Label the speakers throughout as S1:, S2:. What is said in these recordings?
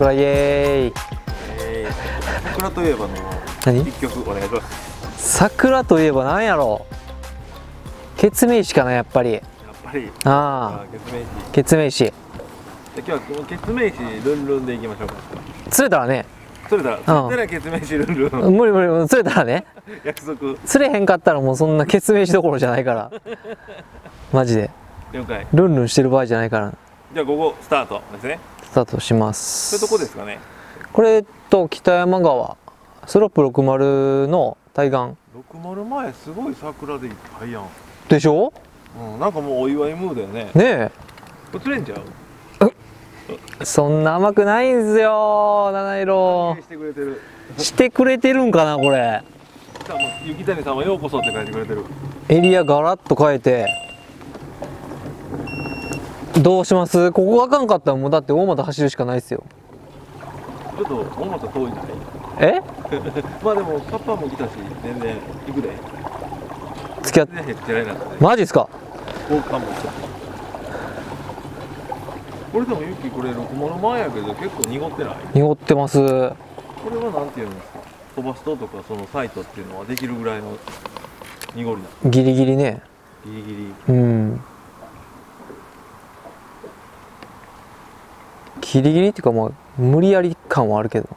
S1: 桜イエーイ。
S2: えー、桜といえばの
S1: 何？
S2: 一曲お願いします。
S1: 桜といえば何やろケツメイシかなやっぱり。
S2: やっぱり。
S1: ああ。
S2: ケツメイシ。
S1: ケツメイシ。
S2: で今日はこのケツメイシルンルンでいきましょうか。
S1: 釣れたらね。
S2: それだ釣れたらケツメイシルンルン。
S1: 無理無理釣れたらね。
S2: 約束。
S1: 釣れへんかったらもうそんなケツメイシどころじゃないから。マジで。
S2: 了解。
S1: ルンルンしてる場合じゃないから。
S2: じゃあここスタートですね
S1: スタートしま
S2: そう
S1: す。
S2: いうとこですかね？
S1: これと北山川。スロープ60の対岸。
S2: 60前すごい桜でいっぱいやん。
S1: でしょ？
S2: うん、なんかもうお祝いムードやね。
S1: ね
S2: これ釣れんちゃう？
S1: えそんな甘くないんすよ七色。
S2: してくれてる。
S1: してくれてるんかなこれ。
S2: 雪谷さんはようこそって書いてくれてる。
S1: エリアガラッと変えてどうします？ここあかんかったらもうだって大俣走るしかないっすよ。
S2: ちょっと大俣遠いない？
S1: え？
S2: まあでもカッパも来たし全然行くで。
S1: 付き合っ
S2: 全然へっちゃらになったね。
S1: マジっすか？
S2: 交換もしたしこれでも雪これ6モの前やけど結構濁ってない？
S1: 濁ってます。
S2: これはなんていうんですか？飛ばすととかそのサイトっていうのはできるぐらいの濁りな
S1: ギリギリね。
S2: ギリギリ。
S1: うんギリギリっていうかまあ無理やり感はあるけど。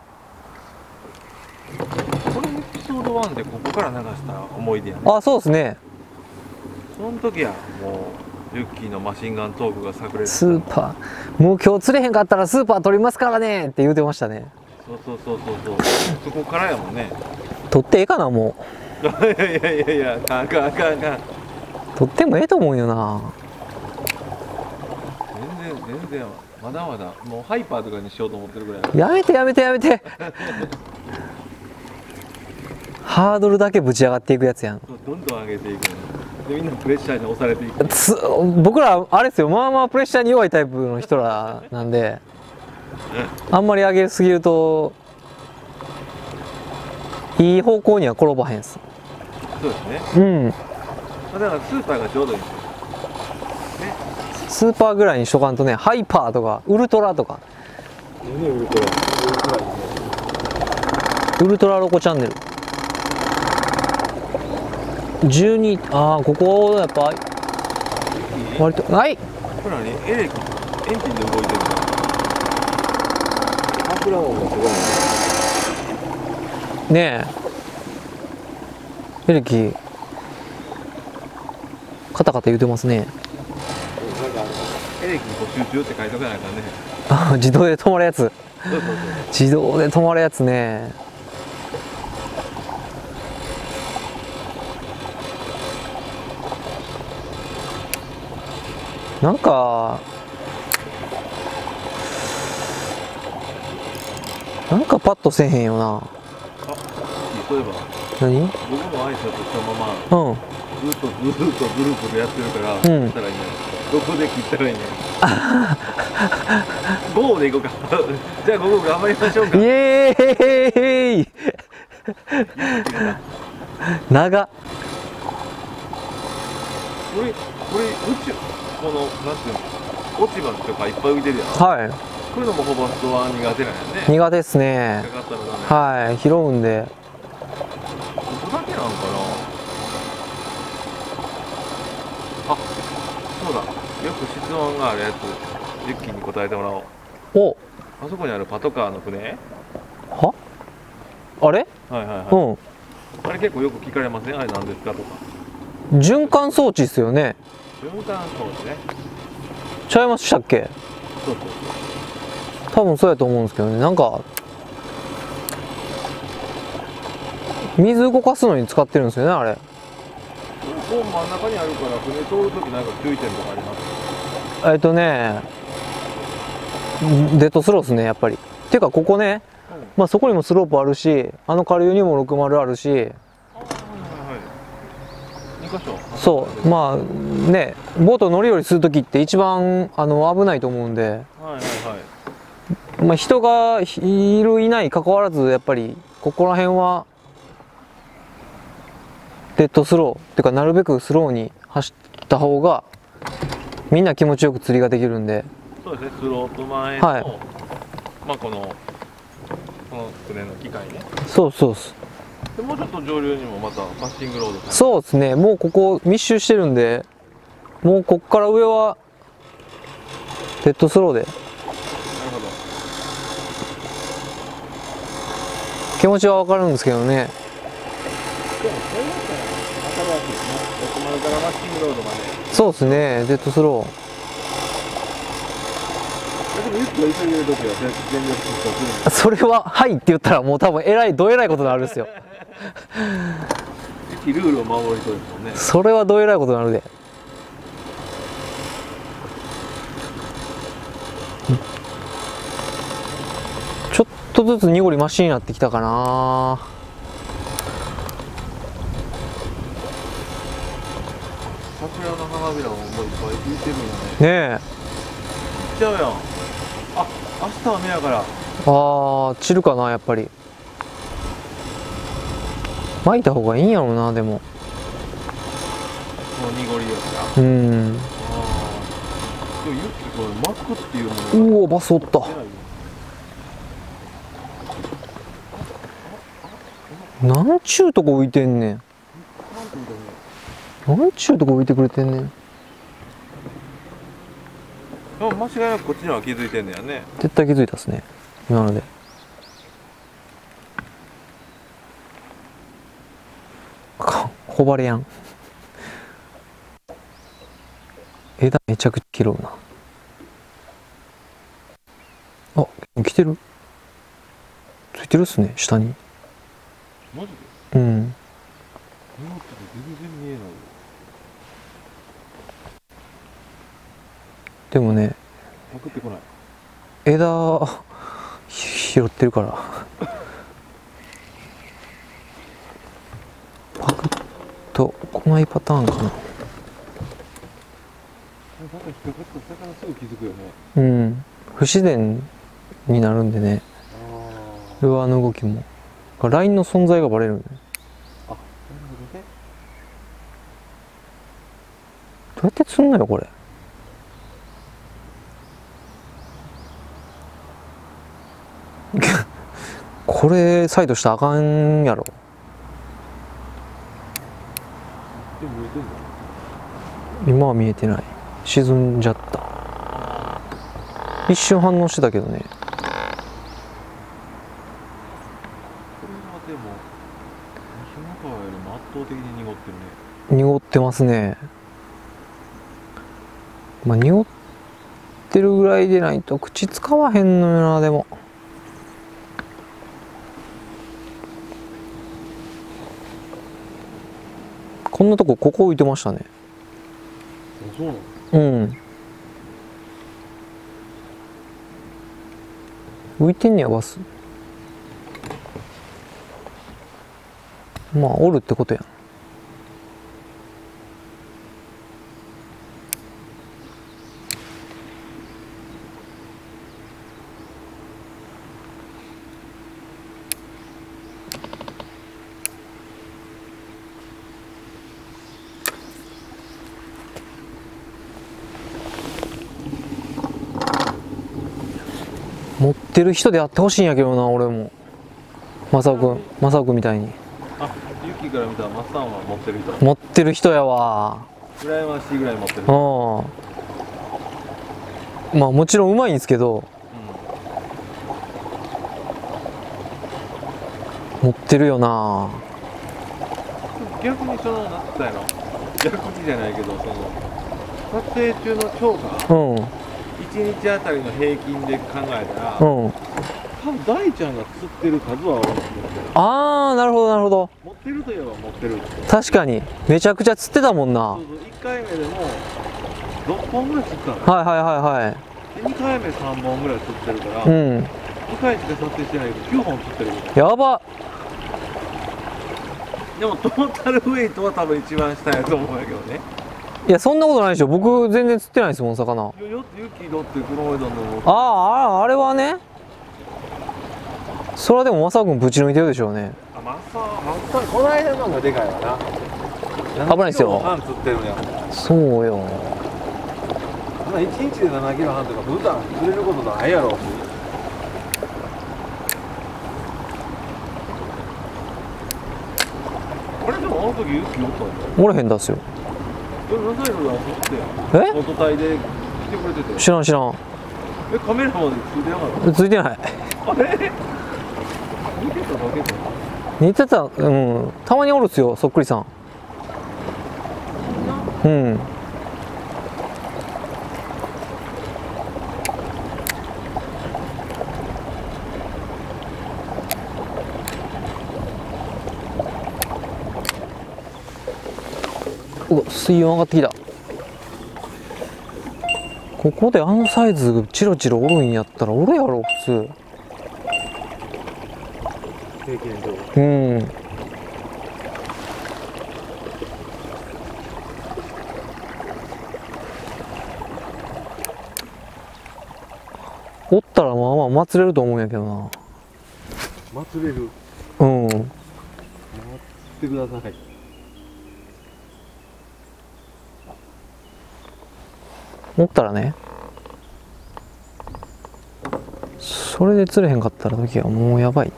S2: これエピソード1でここから流した思い出やね。
S1: あそうですね。
S2: その時やもうユッキーのマシンガントークが炸裂
S1: スーパー。もう今日釣れへんかったらスーパー取りますからね。って言うてましたね。
S2: そうそうそうそうそう。そこからやもんね。
S1: 取ってええかなも
S2: いやいやいやいやあかんあかんあかん。
S1: 取ってもええと思うよな。
S2: 全然全然まだまだもうハイパーとかにしようと思ってるぐらい。
S1: やめてやめてやめて。ハードルだけぶち上がっていくやつやん。
S2: どんどん上げていくの。でみんなプレッシャーに押されていく。
S1: つ僕らあれですよ。まあまあプレッシャーに弱いタイプの人らなんで。あんまり上げすぎるといい方向には転ばへんっす。
S2: そうですね。
S1: うん。
S2: だからスーパーがちょうどいいんですよ
S1: スーパーぐらいにしとかんとねハイパーとかウルトラとか。
S2: 何ウルトラウルトラ
S1: ロコチャンネル。12ああここやっぱ割とはい。
S2: これ何エレエンジンで動いてる。の枕音がすごいね
S1: え。エレキカタカタ言うてますね。
S2: エレキ募集中って書いとかないからね。
S1: あ 自動で止まるやつ。自動で止まるやつね。なんかなんかパッとせえへんよな。
S2: あそういえば。
S1: 何？
S2: 僕も挨拶したまま。
S1: うん
S2: ずっと ずっとグループでやってるから、
S1: うん。
S2: たらいいどこで切ったらいいんやろ5でいこうか。じゃあここ頑張りましょうか。
S1: イエーイ。長っ。
S2: これこれ宇宙このなんていうの？落ち葉とかいっぱい浮いてるやん。こ
S1: は
S2: ういうのもホバストは苦手なんやね。
S1: い苦手ですね。はい。拾うんで
S2: ここだけなのかなあそうだよく質問があるやつユッキーに答えてもらおう
S1: お
S2: あそこにあるパトカーの船
S1: はあれ
S2: はいはいはい、
S1: うん
S2: あれ結構よく聞かれませんあれ何ですかとか
S1: 循環装置っすよね
S2: 循環装置ね
S1: ちゃいましたっけ
S2: そうそう
S1: 多分そうやと思うんですけどねなんか水動かすのに使ってるんですよねあれ
S2: うこう真ん中にあるから船通るときなんか注意点とかあります
S1: えっとねデッドスローっすねやっぱり。ていうかここね、まあ、そこにもスロープあるしあの下流にもスロープあるし。
S2: あはいはいはい。2箇所。
S1: そう。まあねボート乗り降りする時って一番あの危ないと思うんで、まあ、人がいるいない関わらずやっぱりここら辺はデッドスロー。っていうかなるべくスローに走った方がみんな気持ちよく釣りができるんで。
S2: そうですね。スロープ前の、
S1: はい。
S2: まあこのこの船の機械ね。
S1: そうそうそう。
S2: でもうちょっと上流にもまたパッシングロードか
S1: そうですね。もうここ密集してるんでもうこっから上はデッドスローで。
S2: なるほど。
S1: 気持ちはわかるんですけどね。
S2: でもそれだったらですね。横丸からパッシングロードまで
S1: そうですねデッドスローそれは「はい」って言ったらもう多分えらいどえらいことになるんですよ。
S2: ルールを守りそうですもんね。
S1: それはどえらいことになるで。ちょっとずつ濁りマシになってきたかな
S2: 桜の花びらももういっぱい浮いてるんやね。
S1: ねえ。
S2: 行っちゃうやんあ明日は目やから。
S1: あー散るかなやっぱり。巻いた方がいいんやろうなでも。
S2: この濁りやから
S1: うん。
S2: ああでもユッキこれ巻くっていうのも。
S1: うおバスおった。
S2: な
S1: んちゅうとこ浮いてんねん
S2: なん
S1: ちゅうとこ浮いてくれてんねん。
S2: 間違いなくこっちには気づいてんねやね。
S1: 絶対気づいたっすね。今ので。ほばれやん。枝めちゃくちゃ切ろうな。あ来てる？ついてるっすね下に。
S2: マジで？
S1: うん。
S2: 見えない
S1: でもね
S2: パクってこない。
S1: 枝ひ拾ってるから。パクッと来ないパターンかな。うん。不自然になるんでね。
S2: あ
S1: ルアーの動きも。ラインの存在がバレるんでどうやって釣んのよこれこれサイドしたらあかんやろ。今は見えてない。沈んじゃった。一瞬反応してたけどね。
S2: これはでも圧倒的に濁ってるね。
S1: 濁ってますね。まあ濁ってるぐらいでないと口使わへんのよなでもこんなとこここ置いてましたね。
S2: う
S1: ん。浮いてんねやバス。まあおるってことやん持ってる人でやってほしいんやけどな俺も。正雄君正雄君みたいに。
S2: あユキから見たらマッサンは持ってる人。
S1: 持ってる人やわ。
S2: 羨ましいぐらい持ってる。
S1: うん。まあもちろんうまいんですけど。持ってるよな。
S2: 逆にそのなんつったんやろ逆にじゃないけどその撮影中の超が
S1: うん
S2: 1日あたりの平均で考えたら、
S1: うん。
S2: 多分大ちゃんが釣ってる数は多い。
S1: ああなるほどなるほど。
S2: 持ってるといえば持ってる
S1: 確かに。めちゃくちゃ釣ってたもんな。
S2: そうそう1回目でも6本ぐらい釣ったの。よ
S1: はいはいはいはい。
S2: で2回目3本ぐらい釣ってるから、
S1: うん。
S2: 2回しか撮影してないけど9本釣ってる
S1: やば。
S2: でもトータルウェイトは多分一番下やと思うんやけどね
S1: いやそんなことないでしょ。僕全然釣ってないですもん魚。あああれはね。それはでもマサ君ぶち抜いてるでしょうね。
S2: マサマサこの間のがでかいわな。
S1: 危ないですよ。そうよ。
S2: ま日で7キロ半とか普段釣れることないやろ。でもあの時ユッキおったんだ
S1: おらへんだっすよ。え？
S2: 元隊で来てくれてて。
S1: 知らん知らん。
S2: えカメラまでついてなかっ
S1: ついてない。
S2: たあれ？見てただけか。
S1: 似てた？うん。たまにおるっすよそっくりさん。うんうわ水温上がってきた。ここであのサイズチロチロおるんやったらおるやろ普
S2: 経験上
S1: 通。うん。おったらまあまあ祭れると思うんやけどな。
S2: 祭れる。
S1: うん。
S2: 待ってください
S1: 持ったらねそれで釣れへんかったら時はもうやばい。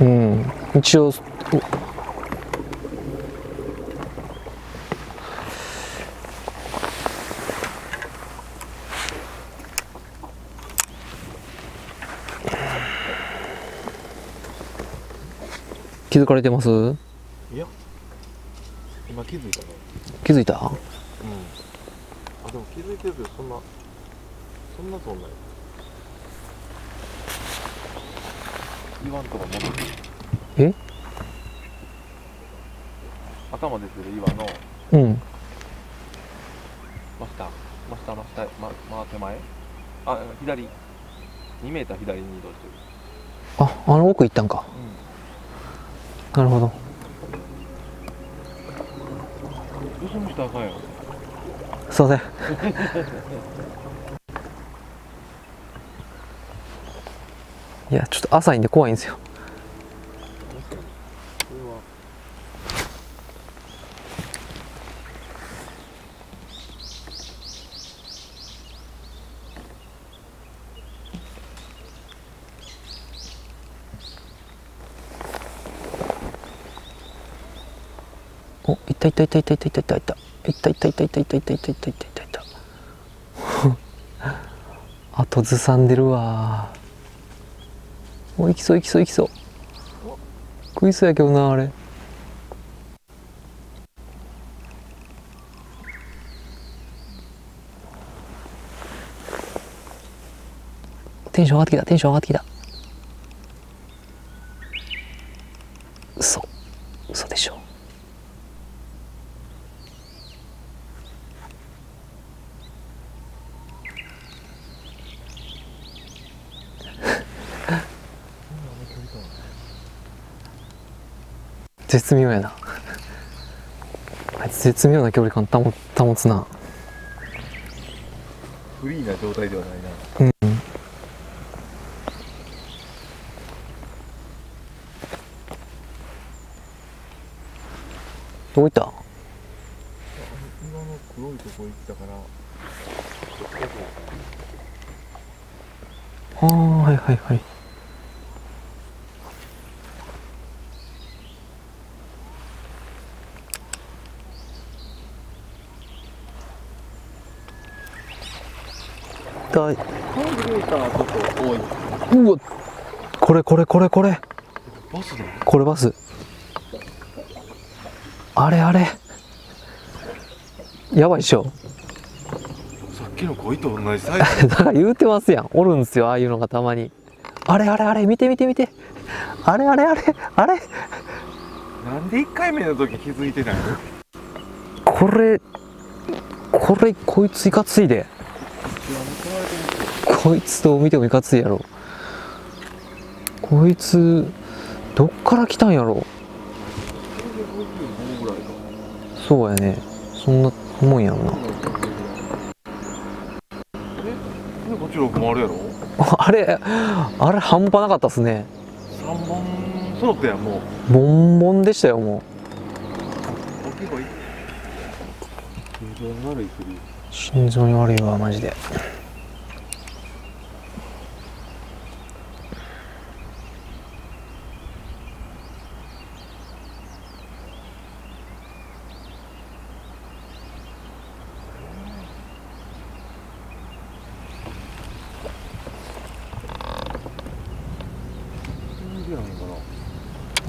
S1: うん。一応気づかれてます？
S2: いや。今気づいたね。
S1: 気づいた？
S2: うん。あでも気づいてるけどそんなそんなそんない。言わんとか戻る
S1: え？
S2: 頭でする岩の。
S1: うん。
S2: 真下。真下真下ままあ手前。あ左。2メーター左に移動してる。
S1: ああの奥行ったんかなるほど。すいません。いやちょっと浅いんで怖いんですよ
S2: 確かにこれは
S1: おいったいたいたいたいたいたいたいたいたいたいたいたいたいたいたいたいたいたあとずさんでるわおいきそういきそういきそう食いそうやけどなあれテンション上がってきたテンション上がってきた嘘嘘でしょ絶妙やな。あいつ絶妙な距離感保保つな。
S2: フリーな状態ではないな。
S1: うん。どういった？
S2: 今の黒いとこ行ったから。
S1: ああはいはいはいだい
S2: カーブレーターちょっと多い。う
S1: わこれこれこれこれ。
S2: バスだ。よ
S1: これバス。あれあれ。やばいっしょ。
S2: さっきの鯉と同じサイズ。
S1: だから言うてますやん。おるんすよああいうのがたまに。あれあれあれ。見て見て見て。あれあれあれあれ。
S2: なんで1回目の時気づいてないの？
S1: これこれこいついかついでこいつどう見てもいかついやろ。こいつどっから来たんやろ。
S2: 55ぐらいか
S1: そうやね。そんなもんやんな。
S2: えこっち6もあるやろ？
S1: あれあれ半端なかったっすね。
S2: 3本揃ったやんもう。
S1: ボンボンでしたよもう。心臓に悪いわマジで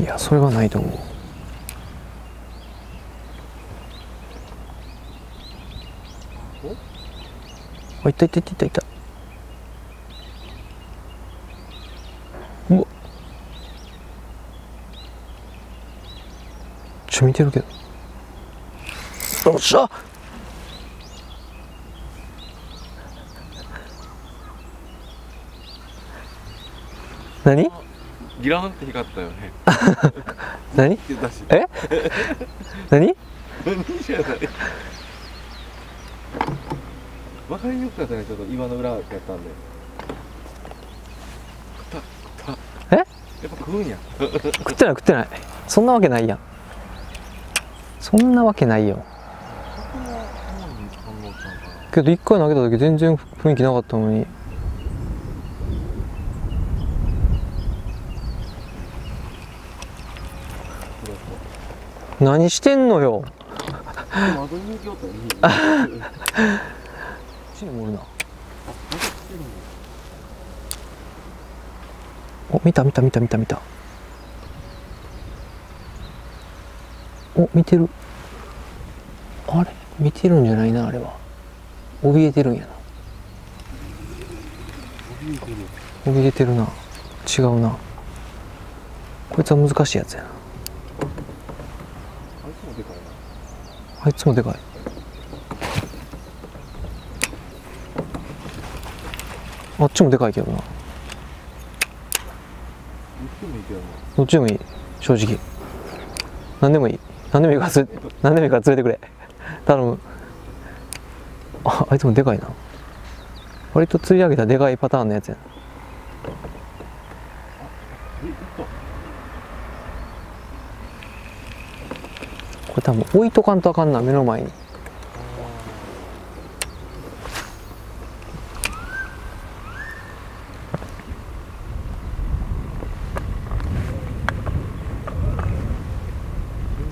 S1: やそれはないと思う。あいたいたいたいたいた。うわ。ちょ見てるけど。よっしゃ。何？
S2: ギラーンって光ったよね。
S1: 何？え？何？
S2: 何じゃない？わかりにくかったねちょっと岩の裏やったんで。
S1: え？
S2: やっぱ食うんや。
S1: 食ってない食ってない。そんなわけないやん。そんなわけないよ。けど一回投げた時全然雰囲気なかったのに何してんのよ。お見た見た見た見た見た。お見てる。あれ？見てるんじゃないなあれは。怯えてるんやな。
S2: 怯えてる
S1: な。違うな。こいつは難しいやつやな
S2: でかいな。
S1: あいつもでかい。あっちもでかいけどな。
S2: 言ってもいいけどな。
S1: どっちでもいい正直。何でもいい。何でもいいから何でもいいから連れてくれ。頼む。ああいつもでかいな。割と釣り上げたでかいパターンのやつやな
S2: え行った
S1: これ多分置いとかんとあかんな目の前に
S2: 進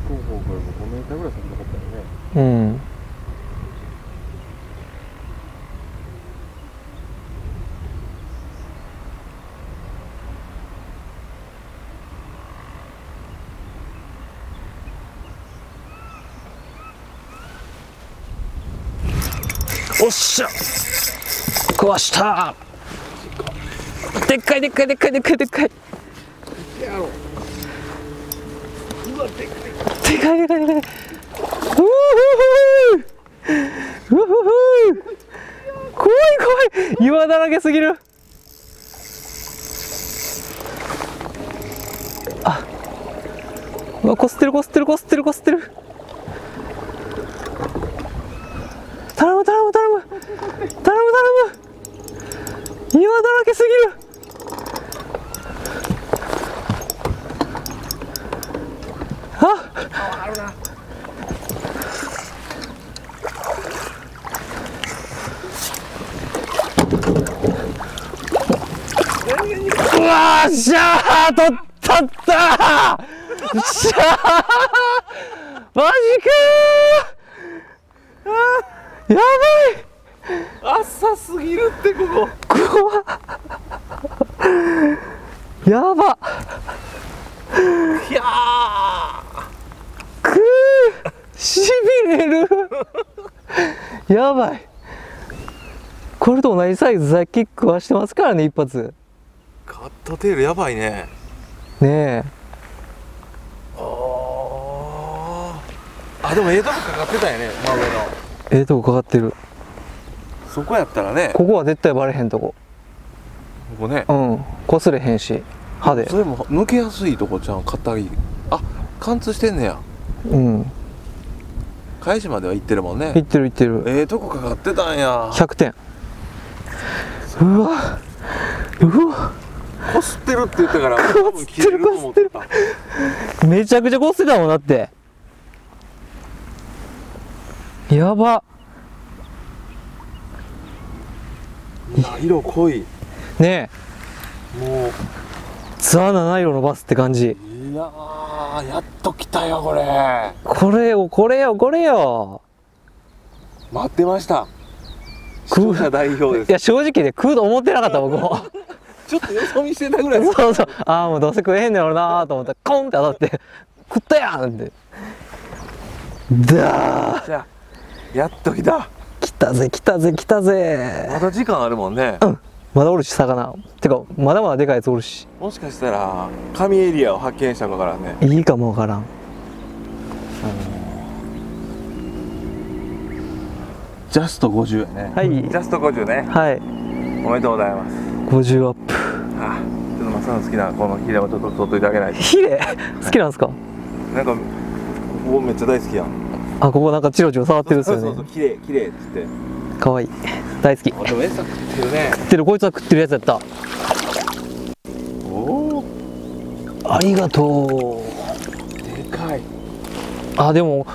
S2: 行方向よりも5メーターぐらい先なかったよね
S1: うんおっしゃ。壊した。でっかいでっかいでっかいでっかいでっかい。
S2: やろうわでかい
S1: でかい。でかいでかいうふふ怖い怖い。岩だらけすぎる。あ。うわこすってるこすってるこすってるこすってる。頼む頼む頼む。頼む頼む。岩だらけすぎる。あうわーしゃー取ったった。ーしゃー。マジかー。やばい。
S2: 浅すぎるってここ。
S1: 怖っ。やば。
S2: いや
S1: くー。しびれる。やばい。これと同じサイズさっき食わしてますからね一発。
S2: カットテールやばいね。
S1: ねえ。
S2: あでもええとこかかってたんやね真上の
S1: ええとこかかってる。
S2: そこやったらね。こ
S1: ここは絶対バレへんとこ。
S2: こね。
S1: うん。こすれへんし歯で。
S2: それも抜けやすいとこちゃん硬いあ貫通してんねや。
S1: うん。
S2: 返しまでは行ってるもんね。
S1: いってるいってる。
S2: ええとこかかってたんや。
S1: 100点。うわ。うわ。
S2: こすってるって言ったから多分切れると思った。
S1: めちゃくちゃこすってたもんだってやば。
S2: 色濃い。
S1: ねえ。
S2: もう。
S1: ツアー7色のバスって感じ。
S2: いやーやっと来たよこれ。
S1: これよこれよこれよ。
S2: 待ってました。視
S1: 空
S2: 聴者代表です。
S1: いや正直ね食うと思ってなかった僕も。
S2: ちょっとよそ見してたぐらい。
S1: そうそう。ああもうどうせ食えへんねやろなーと思ったらコンって当たって食ったやんって。だー
S2: じゃあやっと来た。
S1: 来たぜ来たぜ来たぜ。
S2: まだ時間あるもんね、
S1: うん。まだおるし魚。てかまだまだでかいやつおるし。
S2: もしかしたら神エリアを発見したのかからね。
S1: いいかもわからん。
S2: ジャスト50やね。
S1: はい。
S2: ジャスト50ね。
S1: はい。
S2: おめでとうございます。
S1: 50アップ。
S2: あちょっとマサの好きなこのヒレをちょっと取っといてあげないと。
S1: ヒレ？好きなんですか？
S2: なんかここめっちゃ大好きやん
S1: あここなんかチロチロ触ってるんですよ
S2: そうそうそう
S1: ね
S2: 綺麗綺麗っつって。
S1: かわいい。大好き。
S2: あでも餌食ってるね。
S1: 食ってるこいつは食ってるやつやった。
S2: おお
S1: ありがと
S2: でかい。う
S1: あでも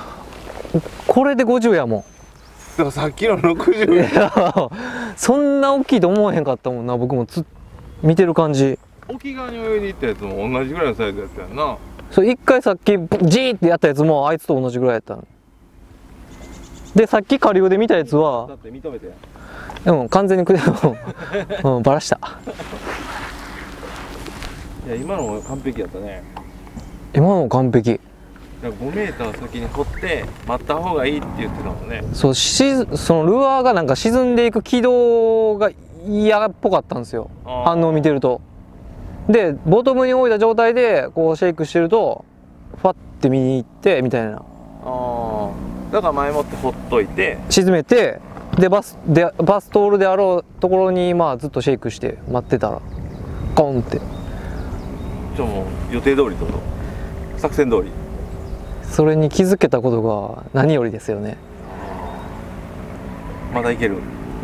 S1: これで50やもん。
S2: だからさっきの60
S1: いやそんな大きいと思わへんかったもんな僕も。つ見てる感じ。
S2: 沖側に泳いでいったやつも同じぐらいのサイズやったやんな。
S1: そう一回さっきジーってやったやつもあいつと同じぐらいやったのでさっき下流で見たやつ
S2: だ
S1: は
S2: って認めて。
S1: でも完全にく うん、バラした。
S2: いや今のも完璧やったね。
S1: 今の完璧。
S2: だから5メーター先に掘って待った方がいいって言ってたもんね。
S1: そうしそのルアーがなんか沈んでいく軌道が嫌っぽかったんですよ。反応を見てると。でボトムに置いた状態でこうシェイクしてるとファッて見に行ってみたいな。
S2: ああだから前もってほっといて。
S1: 沈めてでバスでバス通るであろうところにまあずっとシェイクして待ってたらコンって。
S2: じゃあもう予定通りってこと？作戦通り？
S1: それに気づけたことが何よりですよね。
S2: まだいける？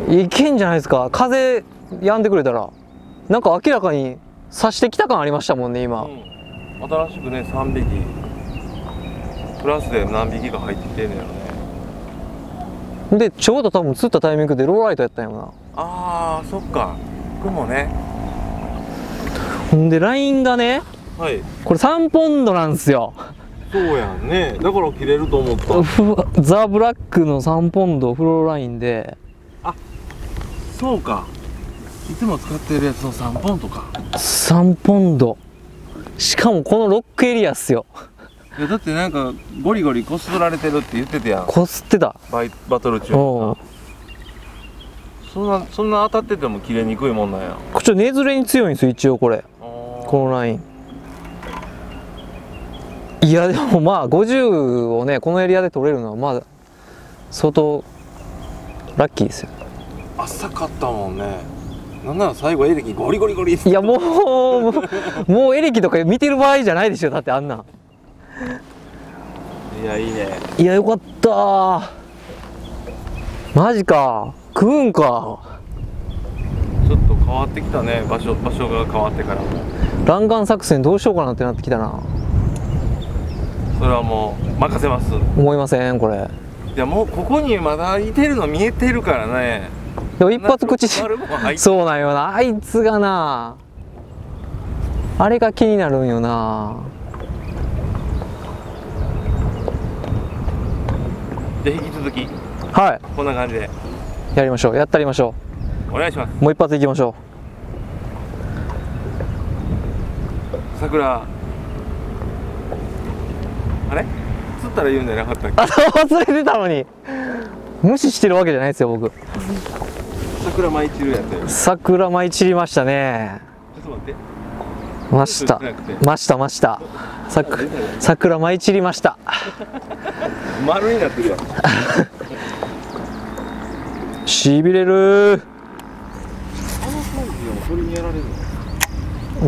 S1: いけんじゃないですか。風止んでくれたら。なんか明らかに刺してきた感ありましたもんね今、
S2: うん。新しくね3匹。プラスで何匹か入ってきてんねやろね
S1: でちょうど多分釣ったタイミングでローライトやったんやろ
S2: あーそっか。雲ね。
S1: なほんでラインがね
S2: はい。
S1: これ3ポンドなんですよ。
S2: そうやんね。だから切れると思った。
S1: ふザ・ブラックの3ポンドフローラインで。
S2: そうか。いつも使ってるやつの3本とか。
S1: 3ポンド。しかもこのロックエリアっすよ
S2: いやだってなんかゴリゴリこすられてるって言ってたやん。
S1: こすってた？
S2: バイバトル中そんなそんな当たってても切れにくいもんなんや。
S1: こっち根ずれに強いんですよ一応これ。
S2: こ
S1: このライン。いやでもまあ50をねこのエリアで取れるのはまあ相当ラッキーですよ。
S2: 浅かったもんね。なんなら最後エレキゴリゴリゴリ
S1: いやもうもうもうエレキとか見てる場合じゃないでしょだってあんなん
S2: いやいいね。
S1: いやよかった。マジか。食うんか。
S2: ちょっと変わってきたね。場所場所が変わってからも。
S1: 弾丸作戦どうしようかなってなってきたな。
S2: それはもう任せます。
S1: 思いませんこれ。
S2: いやもうここにまだいてるの見えてるからね。
S1: でも一発口
S2: そ
S1: うなんよな。あいつがな。あれが気になるんよな
S2: じゃあ引き続き
S1: はい。
S2: こんな感じで。
S1: やりましょう。やったりましょ
S2: お願いします。
S1: うもう一発いきましょ
S2: 桜。あれ？釣ったら言うんじゃなかったっ
S1: うあ忘れてたのに。無視してるわけじゃないですよ僕。
S2: け桜舞い散るやつ
S1: 桜舞い散りましたね。
S2: ょっと待って
S1: ましたましたましたさく桜舞い散りました。
S2: 丸になってるやん
S1: しびれる。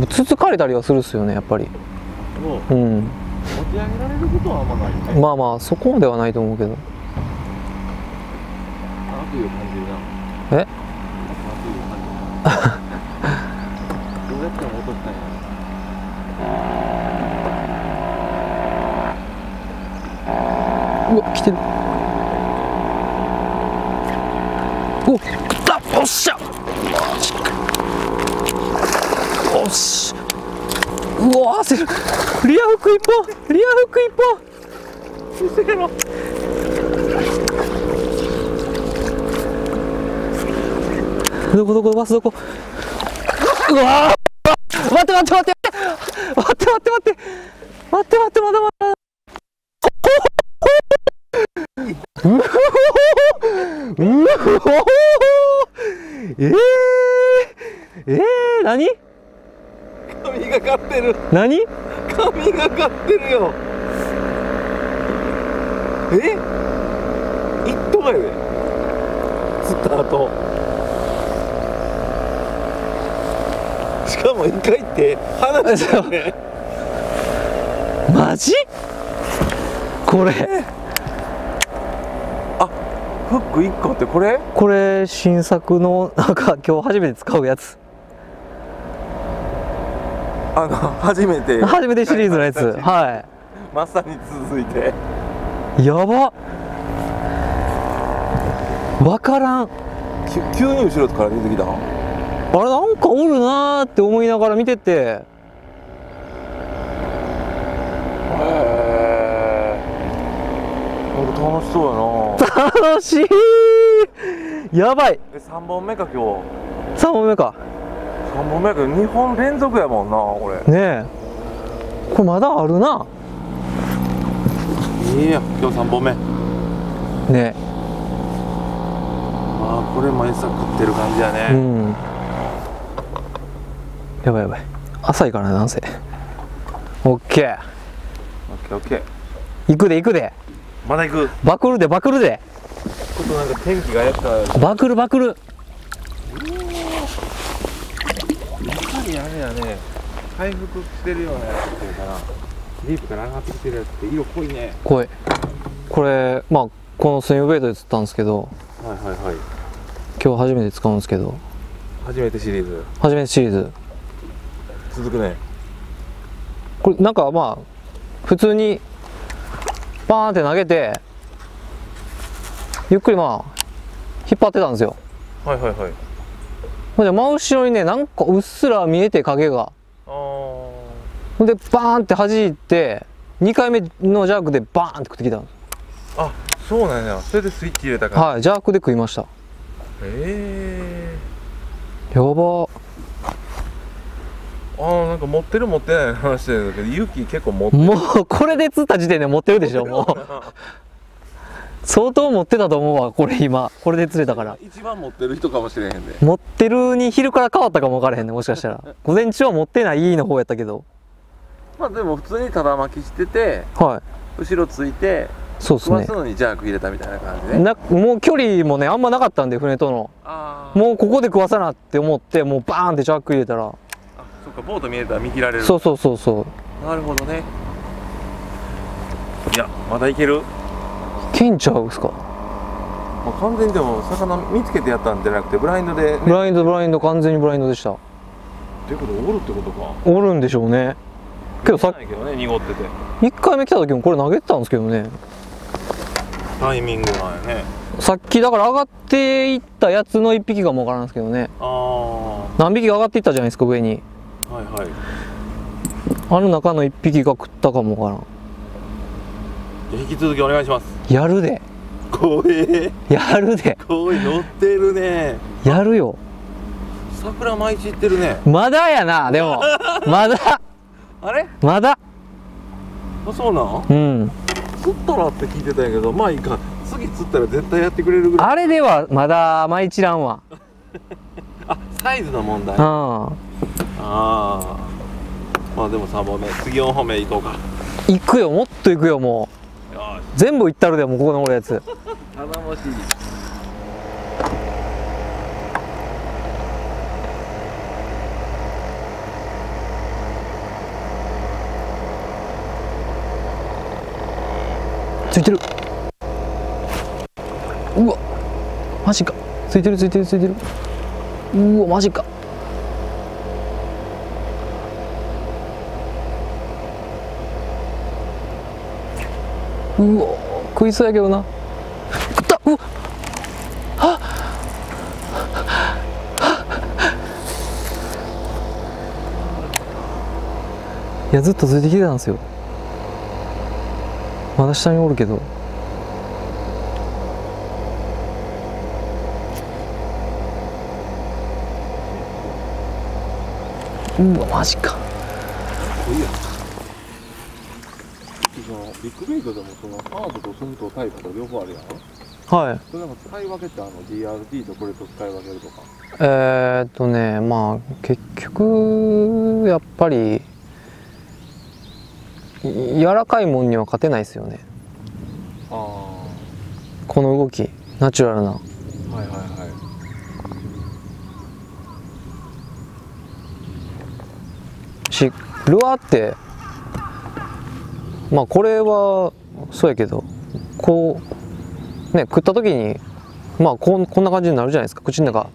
S1: つつかれたりはするっすよねやっぱり。
S2: もう
S1: うん。
S2: 持ち上げられることはあんまないよね。
S1: まあまあそこまではないと思うけど。え？
S2: し
S1: てる。リアフック一本リアフック一本見せろ。どこどこバスどこ。うわー。待って待って待って。待って待って待って。待ってえ、え、何？
S2: 髪がかってる。
S1: 何？
S2: 髪がかってるよ。え？一頭やで。釣った後しかも一回って離してるね。
S1: マジ？これ。
S2: フック一個ってこれ？
S1: これ新作のなんか今日初めて使うやつ
S2: あの初めて。
S1: 初めてシリーズのやつ。は
S2: まさに続いて。
S1: いやば。わからん。
S2: き急に後ろから出てきた？
S1: あれなんかおるなーって思いながら見てて。
S2: 楽しそうやな。
S1: 楽しい。やばい。
S2: え3本目か今日。
S1: 3本目か
S2: 3本目やけど2本連続やもんなこれ。
S1: ねえ。これまだあるな。い
S2: いや今日3本目。
S1: ね
S2: ああこれも餌食ってる感じや
S1: えう
S2: ね、
S1: ん。やばいやばい。浅いからねなんせ。オッケー。
S2: オッケーオッケー。
S1: 行くで行くで。
S2: まだ行く。
S1: バクるでバクるで。
S2: ちょっとなんか天気がやった
S1: バクるバクる
S2: あれやね回復してるようなやつっていうかなディープから上がってきてるやつって色濃いね。
S1: これこれまあこのスイングベイトで釣ったんですけど
S2: はいはいはい。
S1: 今日初めて使うんですけど。
S2: 初めてシリーズ。
S1: 初めてシリーズ。
S2: 続くね。
S1: これなんかまあ普通にバーンって投げてゆっくりまあ引っ張ってたんですよ。
S2: はいはいはい
S1: ほんで真後ろにねなんかうっすら見えて影が。ほんでバーンって弾いて2回目のジャークでバーンって食ってきたんです
S2: あそうなんや。それでスイッチ入れたから。
S1: はいジャークで食いました。
S2: へえ
S1: やば。
S2: あーなんか持ってる持ってないの話してるけどユキ結構持ってる。
S1: もうこれで釣った時点で持ってるでしょもう 相当持ってたと思うわこれ今。これで釣れたから。
S2: 一番持ってる人かもしれへんで。
S1: 持ってるに昼から変わったかも分からへんねもしかしたら。午前中は持ってないの方やったけど。
S2: まあでも普通にただ巻きしてて
S1: はい。
S2: 後ろついて
S1: そうですね。
S2: のにジャーク入れたみたいな感じね。
S1: なもう距離もねあんまなかったんで船との。もうここで食わさなって思ってもうバーンってジャック入れたら。
S2: あそっかボート見えたら見切られる。
S1: そうそうそうそう。
S2: なるほどね。いやまだいける
S1: ケンちゃうっすか？
S2: もう完全にでも魚見つけてやったんじゃなくてブラインドで、ね、
S1: ブラインドブラインド完全にブラインドでした。
S2: っていうことおるってことか。
S1: おるんでしょうね。けどさ
S2: ないけどね濁ってて。
S1: 1回目来た時もこれ投げてたんですけどね。
S2: タイミングなんやね。
S1: さっきだから上がっていったやつの1匹かもわからんですけどね。
S2: ああは
S1: 何匹か上がっていったじゃないですか上に。
S2: いはい。
S1: あの中の1匹が食ったかもわからん
S2: 引き続きお願いします。
S1: やるで。
S2: 怖え。
S1: やるで。
S2: 怖い乗ってるね。
S1: やるよ。
S2: 桜舞い散ってるね。
S1: まだやな。でも まだ。
S2: あれ？
S1: まだ。
S2: あそうなん？
S1: うん。
S2: 釣ったらって聞いてたんやけどまあいいか。次釣ったら絶対やってくれるぐらい。
S1: あれではまだ舞い散らんわ。
S2: あサイズの問題。あ
S1: うん。
S2: あまあでも3本目次4本目行こうか。
S1: 行くよ。もっと行くよもう。
S2: よ
S1: 全部行ったるでもうここのおるやつ。
S2: 頼もしい
S1: ついてる。うわマジか。ついてるついてるついてる。うわマジか。うわ食いそうやけどな。食った。うわ。いやずっとついてきてたんですよ。まだ下におるけど。うわマジか。
S2: ビッグベイトでもそのハードとソフトタイプと両方あるやん。
S1: はい。
S2: それなんか使い分けってあの DRT とこれと使い分けるとか？
S1: えー、っとねまあ結局やっぱりい柔らかいもんには勝てないですよね。
S2: ああは
S1: この動きナチュラルな。い
S2: はいはい。
S1: しルアーってまあこれはそうやけどこうね食った時にまあこんこんな感じになるじゃないですか口の中。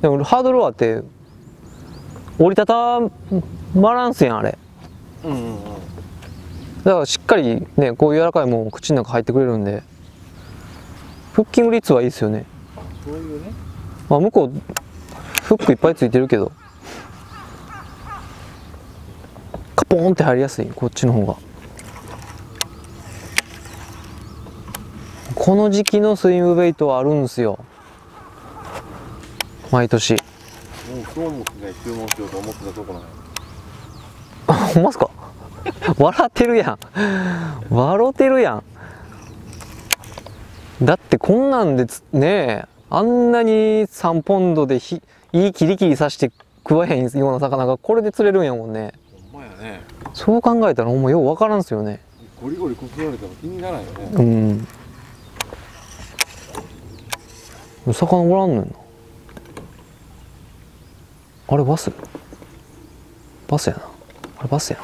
S1: でもハードルアーって折りたたまらんすやんあれ。
S2: うんうんうん。
S1: だからしっかりねこういう柔らかいもん口の中入ってくれるんでフッキング率はいいですよね。
S2: ういうね？
S1: まあ向こうフックいっぱいついてるけどカポーンって入りやすいこっちの方がこの時期のスイムベイトはあるんすよ。毎年。
S2: もう今日もね注文しようと思ってたとこなんや。
S1: あ ほんまっすか？笑ってるやん。笑ってるやん。だってこんなんでつねえあんなに3ポンドでひいいキリキリさして食わへんような魚がこれで釣れるんやもんね。
S2: ほんまやね。
S1: そう考えたらほんまよう分からんすよね。
S2: ゴリゴリこすられても気にならんよね。
S1: うん魚おらんのよな。あれバス？バスやな。あれバスやな。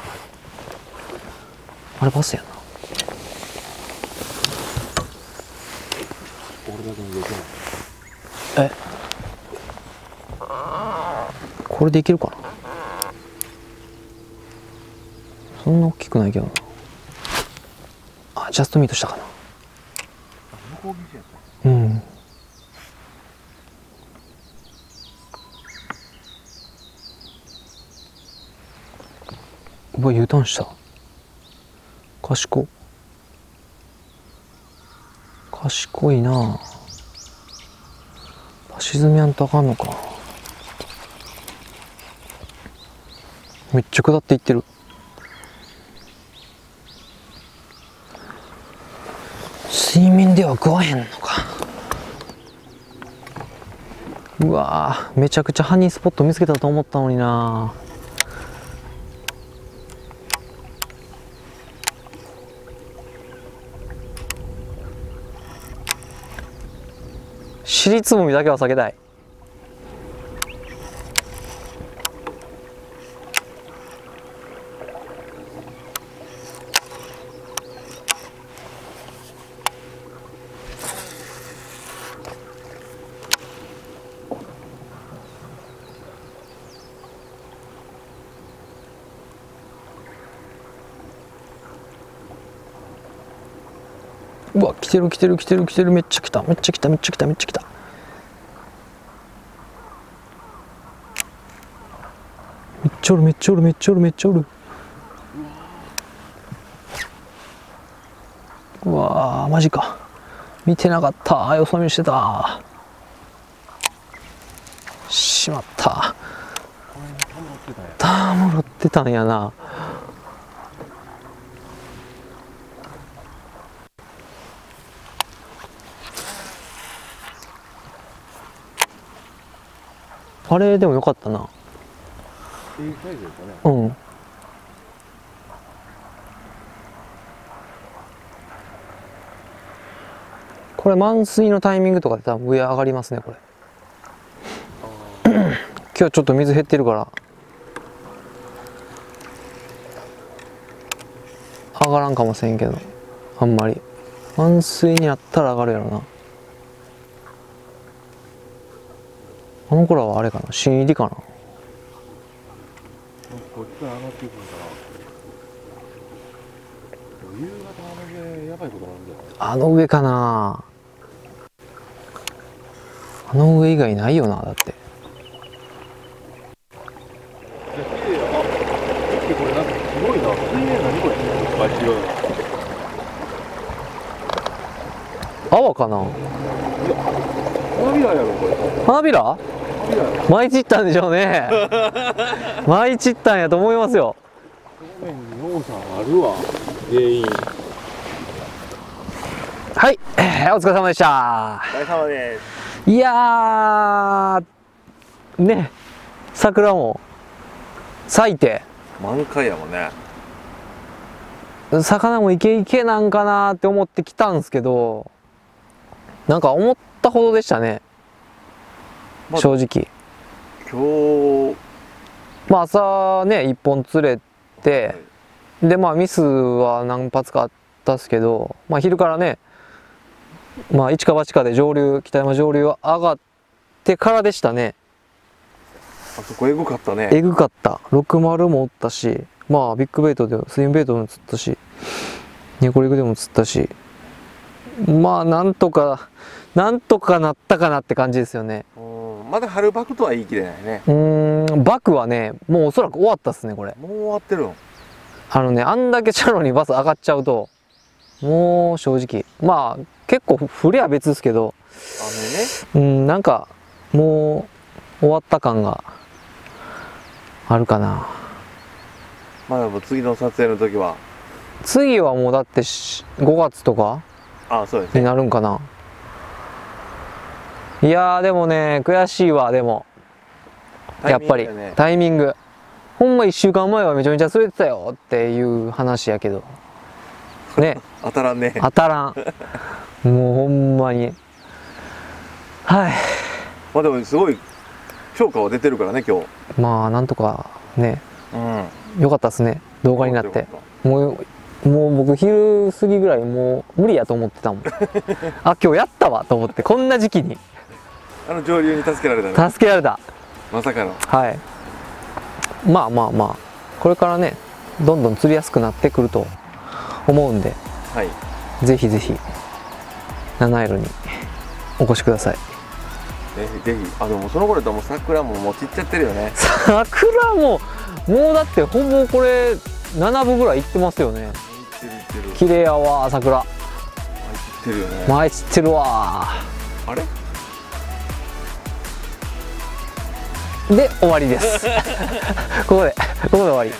S1: あれバスやな。
S2: 俺だけにできない
S1: え？これでいけるかな？そんな大きくないけどな。あジャストミートしたかな。
S2: う
S1: んうわ U ターンした。賢。賢いな。あ沈みやんとあかんのか。めっちゃ下っていってる。水面では食わへんのか。うわめちゃくちゃハニースポット見つけたと思ったのにな尻つぼみだけは避けたい。うわ来てる来てる来てる来てる。めっちゃ来ためっちゃ来ためっちゃ来ためっちゃ来ためっちゃおるめっちゃおるめっちゃおるめっちゃおる。うわーマジか。見てなかった。よそ見してた。しまった。
S2: たまってたんや
S1: たむろってたんやな。あれでもよかったな。うん。これ満水のタイミングとかで多分上上がりますねこれ。今日ちょっと水減ってるから。上がらんかもしれんけど。あんまり。満水になったら上がるやろな。あの頃はあれかな。新入りかな
S2: っていくんかな夕方あのでやばいことなんだよ
S1: あの上かな。あの上以外ないよなだって。
S2: いや綺麗やあ見てこれなんかな。水面何これいっぱい白いの
S1: 泡かな
S2: 花びらやろこれ。
S1: 花びら？舞い散ったんでしょうね。舞い散ったんやと思いますよ。はい、えーお疲れ様でした。
S2: お疲れ様です。
S1: いやーね桜も咲いて。
S2: 満開やもんね。
S1: 魚もイケイケなんかなって思ってきたんですけどなんか思ったほどでしたね、
S2: まあ。
S1: 正直。
S2: 今日。
S1: まあ朝ね一本釣れて、でまあミスは何発かあったっすけどまあ昼からねまあ一か八かで上流北山上流上がってからでしたね。
S2: あそこエグかったね。
S1: えぐかった。60もおったしまあビッグベイトでスインベイトでも釣ったしニコリグでも釣ったしまあなんとかなんとかなったかなって感じですよね。
S2: うんまだ春バクとは言い切れないね。
S1: うーんバクはねもうおそらく終わったっすねこれ。
S2: もう終わってるの？
S1: あのねあんだけチャロにバス上がっちゃうともう正直まあ結構振りは別ですけど
S2: 雨ね。
S1: うんなんかもう終わった感があるかな。
S2: まだもう次の撮影の時は？
S1: 次はもうだってし5月とか
S2: あそうです
S1: に
S2: ね
S1: なるんかないやーでもね悔しいわでも。やっぱり。
S2: タイミング。
S1: ほんま1週間前はめちゃめちゃ釣れてたよっていう話やけど。ね。
S2: 当たらんね。
S1: 当たらん。もうほんまに。はい。
S2: まあでもすごい評価は出てるからね今日。
S1: まあなんとかね。
S2: うん。
S1: よかったっすね。動画になって。もうもう僕昼過ぎぐらいもう無理やと思ってたもん。あ今日やったわと思ってこんな時期に
S2: あの上流に助けられたね。
S1: 助けられた。
S2: まさかの。
S1: はい。まあまあまあ。これからねどんどん釣りやすくなってくると思うんで
S2: はい。
S1: ぜひぜひ七色にお越しください。
S2: ぜひぜひ。あでもその頃ともう桜ももう散っちゃってるよね。
S1: 桜ももうだってほぼこれ7分ぐらいいってますよね。綺麗やわ桜。
S2: あいってるよね。
S1: 前散ってるわ。
S2: あれ？
S1: で終わりです。ここでここで終わり。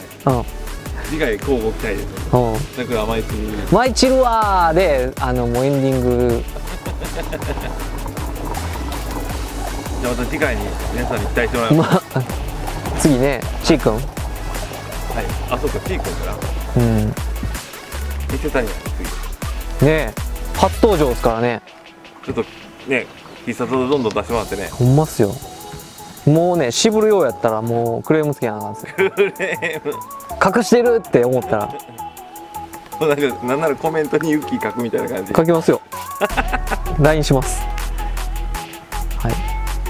S2: 次回交互期待で。す
S1: うん。うん
S2: 桜甘い釣り
S1: 前散るわーであのもうエンディング。
S2: じゃあまた次回に皆さんに期待してもらいます、
S1: ま次ねちーくん。
S2: はい。あそうかピー君から
S1: うん。
S2: 伊勢谷や次。
S1: ねえ。初登場ですからね。
S2: ちょっとね必殺技どんどん出してもらってね。
S1: ほんまっすよもうね渋るようやったらもうクレームつけなあかんですよ。
S2: クレーム。
S1: 隠してるって思ったら。
S2: なんかなんならコメントにユッキー書くみたいな感じ。
S1: 書きますよ。LINE します。はい。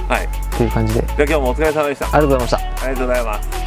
S2: はい。
S1: っていう感じで。あり
S2: じゃあ今日もお疲れ様でした。あ
S1: がとうございました。
S2: りがとうございます